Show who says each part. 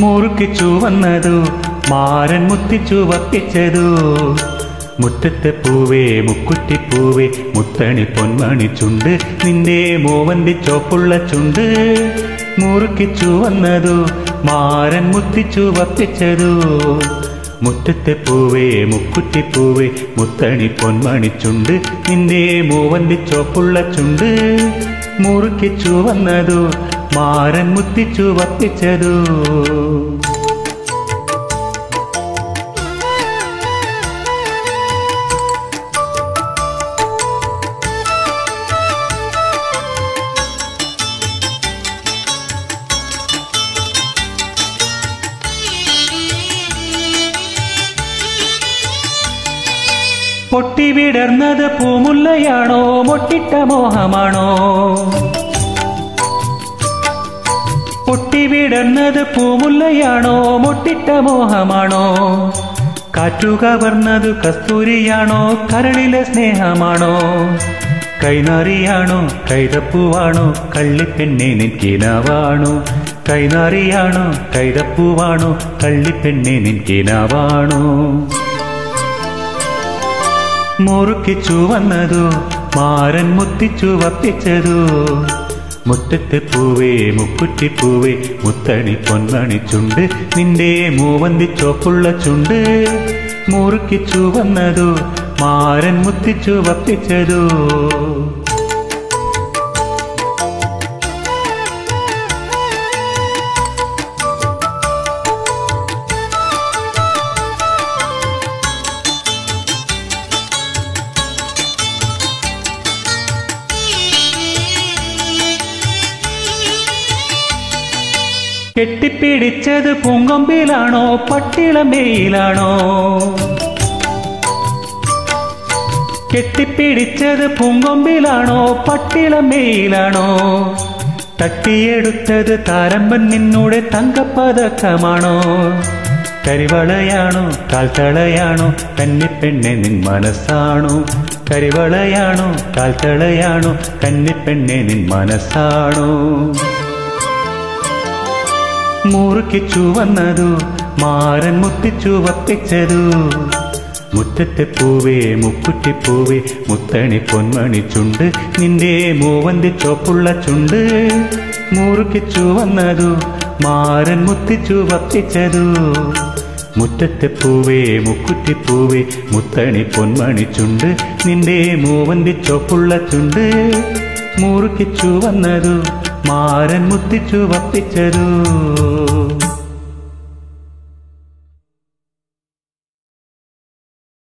Speaker 1: മുറുക്കിച്ചു വന്നതു മാരൻ മുത്തിച്ചു വപ്പിച്ചതു മുറ്റത്തെ പൂവേ മുക്കുറ്റിപ്പൂവേ മുത്തണി പൊന്മണി ചുണ്ട് നിന്റെ മൂവന്തി ചോപ്പുള്ള ചുണ്ട്. മുറുക്കിച്ചു വന്നതു മാരൻ മുത്തിച്ചു വപ്പിച്ചതു മുറ്റത്തെ പൂവേ മുക്കുറ്റിപ്പൂവേ മുത്തണി പൊന്മണി ചുണ്ട് നിന്റെ മൂവന്തി ചോപ്പുള്ള ചുണ്ട്. മുറുക്കിച്ചു വന്നതു മാരൻ മുത്തിച്ചു വപ്പിച്ചതു പൊട്ടി വിടർന്നത് പൂമുല്ലയാണോ? മൊട്ടിട്ട മോഹമാണോ? പൊട്ടി വിടർന്നത് പൂമുല്ലയാണോ? മുട്ടിട്ട മോഹമാണോ? കാറ്റു കവർന്നത് കസ്തൂരിയാണോ? കരളിലെ സ്നേഹമാണോ? കൈനാറിയാണോ? കൈതപ്പൂവാണോ? കള്ളിപ്പെണ്ണെ നിൻകിനാവാണോ? കൈനാറിയാണോ? കൈതപ്പൂവാണോ? കള്ളിപ്പെണ്ണെ നിൻകിനാവാണോ? മുറുക്കിച്ചു വന്നതു മാരൻ മുത്തിച്ചു വപ്പിച്ചതു മുറ്റത്തെ പൂവേ മുക്കുറ്റിപ്പൂവേ മുത്തണി പൊന്നണി ചുണ്ട് നിന്റെ മൂവന്തി ചോപ്പുള്ള ചുണ്ട്. മുറുക്കിച്ചു വന്നതു മാരൻ മുത്തിച്ചു വപ്പിച്ചതു കെട്ടിപ്പിടിച്ചത് പൂങ്കൊമ്പിലാണോ? പട്ടിളമേയിലാണോ കെട്ടിപ്പിടിച്ചത് പൂങ്കൊമ്പിലാണോ? പട്ടിളമേയിലാണോ തട്ടിയെടുത്തത് താരമ്പൻ നിന്നൂടെ തങ്കപ്പതക്കമാണോ? കരിവളയാണോ? കാൽത്തളയാണോ? കന്നിപ്പെണ്ണെ നിൻ മനസ്സാണോ? കരിവളയാണോ? കാൽത്തളയാണോ? കന്നിപ്പെണ്ണെ നിൻ മനസ്സാണോ? മുറുക്കിച്ചു വന്നതു മാരൻ മുത്തിച്ചു വപ്പിച്ചതു മുറ്റത്തെ പൂവേ മുക്കുറ്റിപ്പൂവേ മുത്തണി പൊന്മണി ചുണ്ട് നിന്റെ മൂവന്തി ചോപ്പുള്ള ചുണ്ട്. മുറുക്കിച്ചു വന്നതു മാരൻ മുത്തിച്ചു വപ്പിച്ചതു മുറ്റത്തെ പൂവേ മുക്കുറ്റിപ്പൂവേ മുത്തണി പൊന്മണി ചുണ്ട് നിന്റെ മൂവന്തി ചോപ്പുള്ള ചുണ്ട്. മുറുക്കിച്ചു വന്നതു മാരൻ മുത്തിച്ചു വപ്പിച്ചതു